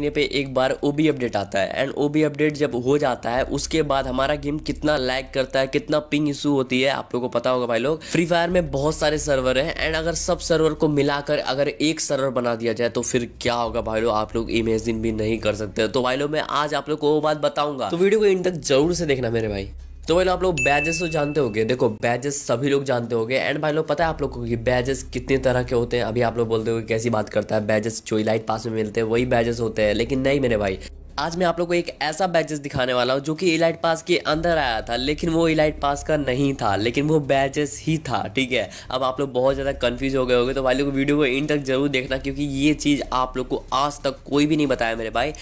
महीने पे एक बार ओ बी अपडेट आता है। एंड ओ बी अपडेट जब हो जाता है, उसके बाद हमारा गेम कितना लैग करता है, कितना पिंग इशू होती है, आप लोगों को पता होगा भाई लोग। फ्री फायर में बहुत सारे सर्वर हैं, एंड अगर सब सर्वर को मिलाकर अगर एक सर्वर बना दिया जाए तो फिर क्या होगा भाई लोग? आप लोग इमेजिन भी नहीं कर सकते। तो भाई लोग, मैं आज आप लोग को वो बात बताऊँगा। तो वीडियो को इन तक ज़रूर से देखना मेरे भाई। तो भाई आप लोग बैजेस तो जानते होंगे। देखो बैजेस सभी लोग जानते होंगे। एंड भाई लोग, पता है आप लोग को कि बैजेस कितने तरह के होते हैं? अभी आप लोग बोलते हो कैसी बात करता है। बैजेस जो इलाइट पास में मिलते हैं, वही बैजेस होते हैं। लेकिन नहीं मेरे भाई, आज मैं आप लोग को एक ऐसा बैजेस दिखाने वाला हूँ जो कि इलाइट पास के अंदर आया था, लेकिन वो इलाइट पास का नहीं था, लेकिन वो बैजेस ही था, ठीक है? अब आप लोग बहुत ज़्यादा कंफ्यूज हो गए होंगे तो भाई लोग वीडियो को इन तक ज़रूर देखना, क्योंकि ये चीज़ आप लोग को आज तक कोई भी नहीं बताया मेरे भाई।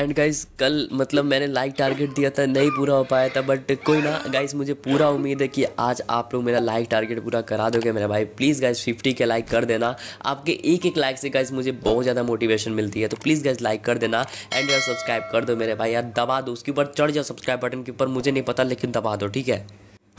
एंड गाइज़ कल मतलब मैंने लाइक टारगेट दिया था, नहीं पूरा हो पाया था बट कोई ना गाइस मुझे पूरा उम्मीद है कि आज आप लोग मेरा लाइक टारगेट पूरा करा दोगे मेरा भाई। प्लीज़ गाइज़ फिफ्टी के लाइक कर देना। आपके एक एक लाइक से गाइज़ मुझे बहुत ज़्यादा मोटिवेशन मिलती है तो प्लीज़ गाइज़ लाइक कर देना। एंड यार सब्सक्राइब कर दो मेरे भाई। यार, दबा दो, उसके ऊपर चढ़ जाओ सब्सक्राइब बटन के ऊपर, मुझे नहीं पता, लेकिन दबा दो, ठीक है?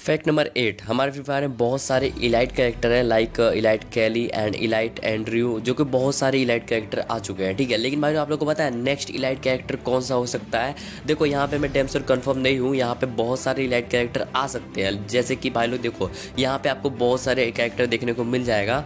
फैक्ट नंबर एट हमारे फ्री फायर में बहुत सारे इलाइट कैरेक्टर हैं like elite Kelly and elite Andrew जो कि बहुत सारे इलाइट कैरेक्टर आ चुके हैं, ठीक है? लेकिन भाई आप लोग को पता है नेक्स्ट इलाइट कैरेक्टर कौन सा हो सकता है? देखो, यहाँ पे मैं डेमसर कंफर्म नहीं हूँ, यहाँ पे बहुत सारे इलाइट कैरेक्टर आ सकते हैं। जैसे कि भाई, लोग देखो, यहाँ पे आपको बहुत सारे कैरेक्टर देखने को मिल जाएगा।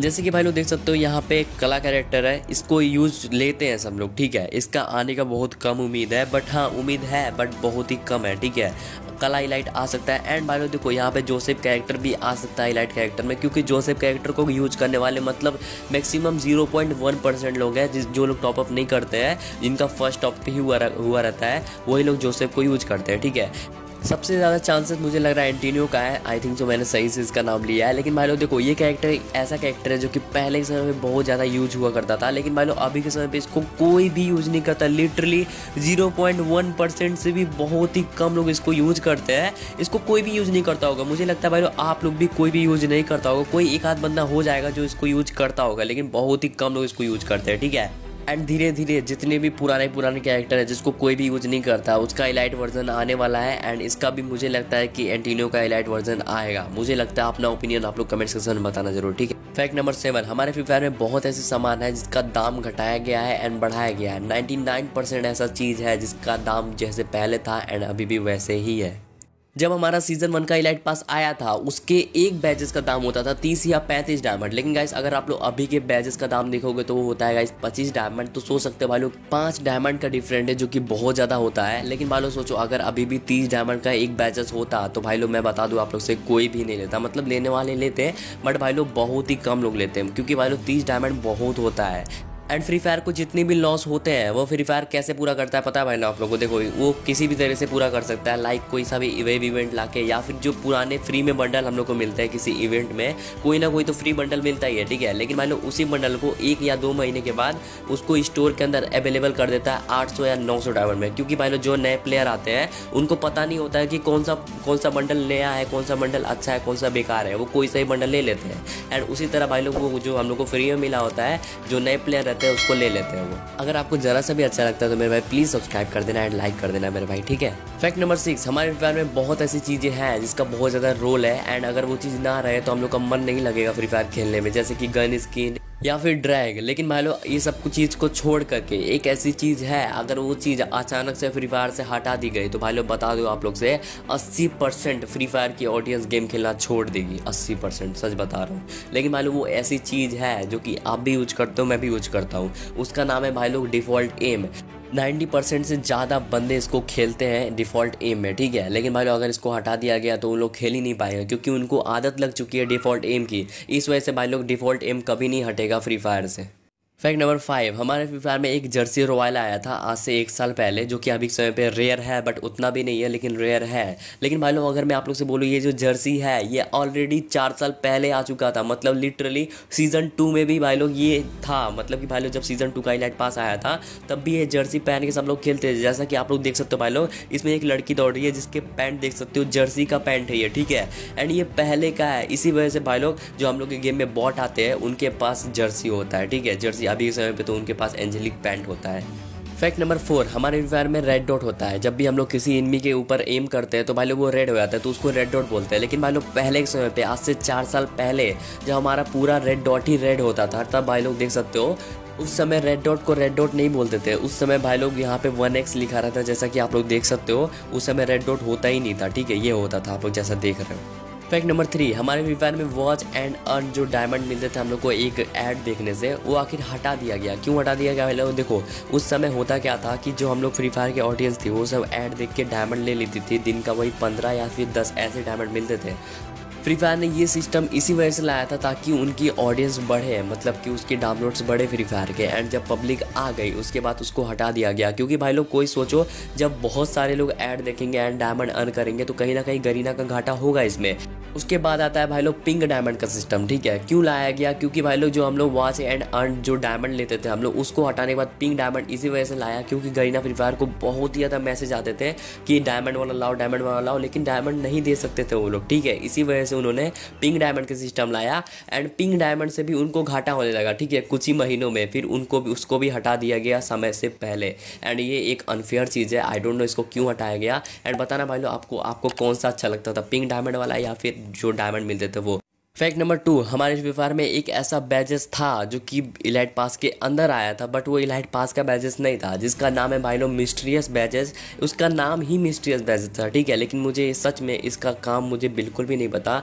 जैसे कि भाई, लोग देख सकते हो, यहाँ पे कला कैरेक्टर है, इसको यूज़ लेते हैं सब लोग, ठीक है? इसका आने का बहुत कम उम्मीद है बट हाँ उम्मीद है बट बहुत ही कम है, ठीक है? कला इलाइट आ सकता है। एंड भाई देखो, यहाँ पे जोसेफ कैरेक्टर भी आ सकता है इलाइट कैरेक्टर में, क्योंकि जोसेफ कैरेक्टर को यूज़ करने वाले मतलब maximum zero point one percent लोग हैं, जिस, जो लोग टॉपअप नहीं करते हैं, जिनका फ़र्स्ट टॉप पे ही हुआ हुआ रहता है, वही लोग जोसेफ को यूज़ करते हैं, ठीक है? सबसे ज़्यादा चांसेस मुझे लग रहा है एंटीनियो का है। आई थिंक जो मैंने सही से इसका नाम लिया है। लेकिन भाई लोग देखो, ये कैरेक्टर ऐसा कैरेक्टर है जो कि पहले के समय में बहुत ज़्यादा यूज़ हुआ करता था। लेकिन भाई लोग अभी के समय पे इसको कोई भी यूज़ नहीं करता। Literally zero point one percent से भी बहुत ही कम लोग इसको यूज़ करते हैं। इसको कोई भी यूज़ नहीं करता होगा। मुझे लगता है भाई लोग आप लोग भी कोई भी यूज़ नहीं करता होगा। कोई एक आध बंदा हो जाएगा जो इसको यूज़ करता होगा। लेकिन बहुत ही कम लोग इसको यूज़ करते हैं, ठीक है? एंड धीरे धीरे, जितने भी पुराने पुराने कैरेक्टर है, जिसको कोई भी यूज़ नहीं करता, उसका इलाइट वर्जन आने वाला है। एंड इसका भी मुझे लगता है कि एंटीनो का इलाइट वर्जन आएगा। मुझे लगता है अपना ओपिनियन आप लोग कमेंट सेक्शन में बताना ज़रूर, ठीक है? फैक्ट नंबर सेवन हमारे फ्री फायर में बहुत ऐसे सामान है जिसका दाम घटाया गया है एंड बढ़ाया गया है। नाइन्टी ऐसा चीज़ है जिसका दाम जैसे पहले था एंड अभी भी वैसे ही है। जब हमारा सीज़न वन का इलाइट पास आया था, उसके एक बैजेस का दाम होता था तीस या पैंतीस डायमंड लेकिन गाइस अगर आप लोग अभी के बैजेस का दाम देखोगे तो वो होता है गाइस पच्चीस डायमंड तो सोच सकते हो भाई लोग, पाँच डायमंड का डिफरेंट है जो कि बहुत ज़्यादा होता है। लेकिन भाई लोग सोचो, अगर अभी भी तीस डायमंड का एक बैजेस होता तो भाई लोग मैं बता दूँ आप लोग से कोई भी नहीं लेता। मतलब लेने वाले लेते हैं बट भाई लोग बहुत ही कम लोग लेते हैं। क्योंकि भाई लोग तीस डायमंड बहुत होता है। एंड फ्री फायर को जितने भी लॉस होते हैं, वो फ्री फायर कैसे पूरा करता है, पता है भाई ना आप लोगों को? देखो, वो किसी भी तरह से पूरा कर सकता है लाइक कोई सा भी वेब इवेंट लाके या फिर जो पुराने फ्री में बंडल हम लोग को मिलता है किसी इवेंट में, कोई ना कोई तो फ्री बंडल मिलता ही है, ठीक है? लेकिन मान लो उसी बंडल को एक या दो महीने के बाद उसको स्टोर के अंदर अवेलेबल कर देता है आठ सौ या नौ सौ डायमंड में। क्योंकि भाई लोग, जो नए प्लेयर आते हैं, उनको पता नहीं होता है कि कौन सा कौन सा बंडल नया है, कौन सा बंडल अच्छा है, कौन सा बेकार है, वो कोई सा ही बंडल ले लेते हैं। एंड उसी तरह भाई लोग, वो जो हम लोग को फ्री में मिला होता है, जो नए प्लेयर रहते हैं, उसको ले लेते हैं वो। अगर आपको जरा सा भी अच्छा लगता है तो मेरे भाई प्लीज़ सब्सक्राइब कर देना एंड लाइक कर देना मेरे भाई, ठीक है? फैक्ट नंबर सिक्स हमारे फ्री फायर में बहुत ऐसी चीज़ें हैं जिसका बहुत ज़्यादा रोल है एंड अगर वो चीज़ ना रहे तो हम लोग का मन नहीं लगेगा फ्री फायर खेलने में, जैसे की गन स्किन या फिर ड्रैग लेकिन भाई लो ये सब कुछ चीज़ को छोड़ करके, एक ऐसी चीज़ है, अगर वो चीज़ अचानक से फ्री फायर से हटा दी गई तो भाई लोग बता दो आप लोग से 80 परसेंट फ्री फायर की ऑडियंस गेम खेलना छोड़ देगी 80 परसेंट, सच बता रहा हूँ। लेकिन भाई लो वो ऐसी चीज़ है, जो कि आप भी यूज़ करते हो, मैं भी यूज़ करता हूँ। उसका नाम है भाई लोग डिफ़ॉल्ट एम 90 परसेंट से ज़्यादा बंदे इसको खेलते हैं डिफ़ॉल्ट एम में, ठीक है? लेकिन भाई लोग अगर इसको हटा दिया गया तो वो लोग खेल ही नहीं पाएँगे, क्योंकि उनको आदत लग चुकी है डिफ़ॉल्ट एम की। इस वजह से भाई लोग डिफ़ॉल्ट एम कभी नहीं हटेगा फ्री फायर से। फैक्ट नंबर फाइव हमारे फ्री फायर में एक जर्सी रॉयल आया था आज से एक साल पहले, जो कि अभी समय पे रेयर है बट उतना भी नहीं है, लेकिन रेयर है। लेकिन भाई लोग, अगर मैं आप लोग से बोलूँ, ये जो जर्सी है, ये ऑलरेडी चार साल पहले आ चुका था। मतलब लिटरली सीज़न टू में भी भाई लोग ये था। मतलब कि भाई लोग जब सीज़न टू का इलाइट पास आया था, तब भी ये जर्सी पहन के सब लोग खेलते थे। जैसा कि आप लोग देख सकते हो भाई लोग, इसमें एक लड़की दौड़ रही है, जिसके पैंट देख सकते हो जर्सी का पैंट है ये, ठीक है? एंड ये पहले का है। इसी वजह से भाई लोग, जो हम लोग के गेम में बॉट आते हैं, उनके पास जर्सी होता है, ठीक है? जर्सी अभी के समय पे तो उनके पास एंजेलिक पैंट होता है। फैक्ट नंबर फोर हमारे फायर में रेड डॉट होता है। जब भी हम लोग किसी इनमी के ऊपर एम करते हैं तो भाई लोग वो रेड हो जाता है तो उसको रेड डॉट बोलते हैं। लेकिन भाई लोग पहले के समय पे, आज से चार साल पहले, जब हमारा पूरा रेड डॉट ही रेड होता था, तब भाई लोग देख सकते हो, उस समय रेड डॉट को रेड डॉट नहीं बोलते थे। उस समय भाई लोग यहाँ पे वन एक्स लिखा रहता जैसा कि आप लोग देख सकते हो, उस समय रेड डॉट होता ही नहीं था। ठीक है, ये होता था, आप लोग जैसा देख रहे हो। फैक्ट नंबर थ्री हमारे फ्री फायर में वॉच एंड अर्न जो डायमंड मिलते थे हम लोग को एक ऐड देखने से, वो आखिर हटा दिया गया। क्यों हटा दिया गया? पहले देखो, उस समय होता क्या था कि जो हम लोग फ्री फायर के ऑडियंस थे, वो सब ऐड देख के डायमंड ले लेती थी। दिन का वही पंद्रह या फिर दस ऐसे डायमंड मिलते थे। फ्री फायर ने ये सिस्टम इसी वजह से लाया था ताकि उनकी ऑडियंस बढ़े मतलब कि उसके डाउनलोड्स बढ़े फ्री फायर के। एंड जब पब्लिक आ गई, उसके बाद उसको हटा दिया गया। क्योंकि भाई लोग, कोई सोचो, जब बहुत सारे लोग ऐड देखेंगे एंड डायमंड अर्न करेंगे तो कहीं ना कहीं गरीना का घाटा होगा इसमें। उसके बाद आता है भाई लोग पिंक डायमंड का सिस्टम ठीक है? क्यों लाया गया? क्योंकि भाई लोग जो हम लोग वॉच एंड अर्न जो डायमंड लेते थे, हम लोग उसको हटाने के बाद पिंक डायमंड इसी वजह से लाया क्योंकि गरीना फ्री फायर को बहुत ही ज़्यादा मैसेज आते थे कि डायमंड वाला लाओ डायमंड वाला लाओ, लेकिन डायमंड नहीं दे सकते थे वो लोग, ठीक है? इसी वजह से उन्होंने पिंक डायमंड का सिस्टम लाया एंड पिंक डायमंड से भी उनको घाटा होने लगा, ठीक है? कुछ ही महीनों में फिर उनको भी, उसको भी हटा दिया गया समय से पहले। एंड ये एक अनफेयर चीज़ है आई डोंट नो इसको क्यों हटाया गया। एंड बताना भाई लोग, आपको आपको कौन सा अच्छा लगता था पिंक डायमंड वाला या फिर जो डायमंड मिलते थे वो? फैक्ट नंबर टू हमारे व्यवहार में एक ऐसा बैजेस था जो कि इलाइट पास के अंदर आया था बट वो इलाइट पास का बैजेस नहीं था, जिसका नाम है भाई लोग मिस्ट्रियस बैजेस उसका नाम ही मिस्ट्रियस बैजेस था, ठीक है? लेकिन मुझे सच में इसका काम मुझे बिल्कुल भी नहीं पता।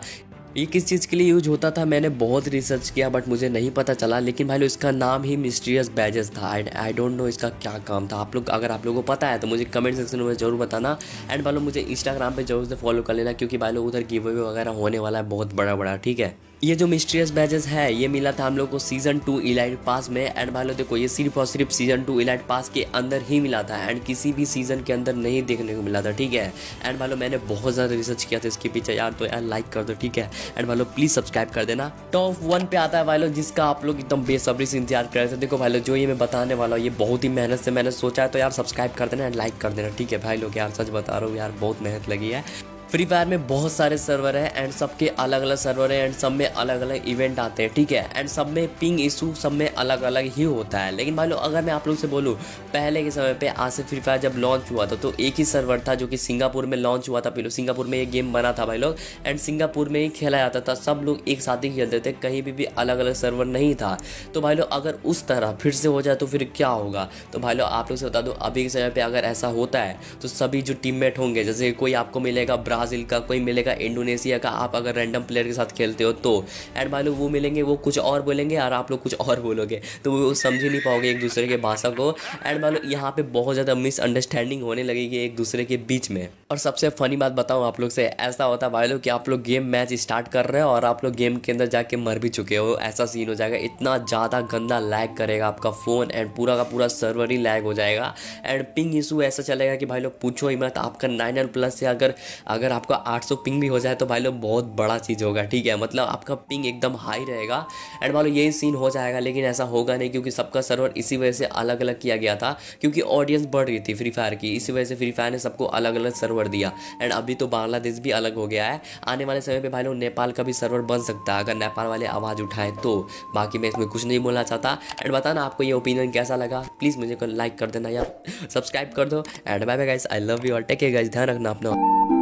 ये किस चीज़ के लिए यूज़ होता था? मैंने बहुत रिसर्च किया बट मुझे नहीं पता चला। लेकिन भाई इसका नाम ही मिस्टीरियस बैजेस था। एंड आई डोंट नो इसका क्या काम था। आप लोग, अगर आप लोगों को पता है तो मुझे कमेंट सेक्शन में ज़रूर बताना। एंड भाई मुझे इंस्टाग्राम पर ज़रूर से फॉलो कर लेना, क्योंकि भाई लोग उधर गिव वगैरह होने वाला है, बहुत बड़ा बड़ा ठीक है? ये जो मिस्ट्रियस बैजेस है, ये मिला था हम लोग को सीज़न टू इलाइट पास में। एंड भाई लोग देखो, ये सिर्फ़ और सिर्फ़ सीज़न टू इलाइट पास के अंदर ही मिला था। एंड किसी भी सीज़न के अंदर नहीं देखने को मिला था, ठीक है? एंड भाई लोग, मैंने बहुत ज़्यादा रिसर्च किया था इसके पीछे। यार तो यार लाइक कर दो, ठीक है? एंड भाई लोग प्लीज़ सब्सक्राइब कर देना। टॉप वन पे आता है भाई लोग, जिसका आप लोग एकदम बेसब्री से इंतज़ार कर रहे थे। देखो भाई लोग, जो ये मैं बताने वाला हूँ, ये बहुत ही मेहनत से मैंने सोचा है। तो यार सब्सक्राइब कर देना एंड लाइक कर देना, ठीक है? भाई लोग, यार, सच बता रहा हूँ, यार, बहुत मेहनत लगी है। फ्री फायर में बहुत सारे सर्वर हैं एंड सबके अलग अलग सर्वर हैं एंड सब में अलग अलग इवेंट आते हैं ठीक है? एंड सब में पिंग इशू सब में अलग अलग ही होता है। लेकिन भाई लोग अगर मैं आप लोग से बोलूँ पहले के समय पे आज से फ्री फायर जब लॉन्च हुआ था तो एक ही सर्वर था जो कि सिंगापुर में लॉन्च हुआ था पहले। सिंगापुर में ये गेम बना था भाई लोग एंड सिंगापुर में ही खेला जाता था। सब लोग एक साथ ही खेलते थे कहीं भी, भी अलग अलग सर्वर नहीं था। तो भाई लोग अगर उस तरह फिर से हो जाए तो फिर क्या होगा? तो भाई लोग आप लोग से बता दो अभी के समय पर अगर ऐसा होता है तो सभी जो टीममेट होंगे जैसे कोई आपको मिलेगा ब्राज़ील का, कोई मिलेगा इंडोनेशिया का, आप अगर रैंडम प्लेयर के साथ खेलते हो तो। एंड भाई लो वो मिलेंगे, वो कुछ और बोलेंगे और आप लोग कुछ और बोलोगे। तो वो समझ ही नहीं पाओगे एक दूसरे के भाषा को। एंड मान लो यहाँ पे बहुत ज़्यादा मिसअंडरस्टैंडिंग होने लगेगी एक दूसरे के बीच में। और सबसे फनी बात बताऊँ आप लोग से, ऐसा होता है भाई लोग कि आप लोग गेम मैच स्टार्ट कर रहे हो और आप लोग गेम के अंदर जाके मर भी चुके हो। ऐसा सीन हो जाएगा। इतना ज़्यादा गंदा लैग करेगा आपका फ़ोन एंड पूरा का पूरा सर्वर ही लैग हो जाएगा। एंड पिंग इशू ऐसा चलेगा कि भाई लोग पूछो ही मत, आपका नाइन एन प्लस से अगर अगर आपका आठ सौ पिंग भी हो जाए तो भाई लोग बहुत बड़ा चीज़ होगा, ठीक है? मतलब आपका पिंग एकदम हाई रहेगा। एंड मान लो यही सीन हो जाएगा, लेकिन ऐसा होगा नहीं क्योंकि सबका सर्वर इसी वजह से अलग अलग किया गया था, क्योंकि ऑडियंस बढ़ रही थी फ्री फायर की। इसी वजह से फ्री फायर ने सबको अलग अलग सर्वर दिया। एंड अभी तो बांग्लादेश भी अलग हो गया है। आने वाले समय पर भाई लोग नेपाल का भी सर्वर बन सकता है, अगर नेपाल वाले आवाज़ उठाए तो। बाकी मैं इसमें कुछ नहीं बोलना चाहता। एंड बताना आपको ये ओपिनियन कैसा लगा। प्लीज़ मुझे लाइक कर देना या सब्सक्राइब कर दो। And bye bye guys I love you और टेक केयर गाइस ध्यान रखना अपना।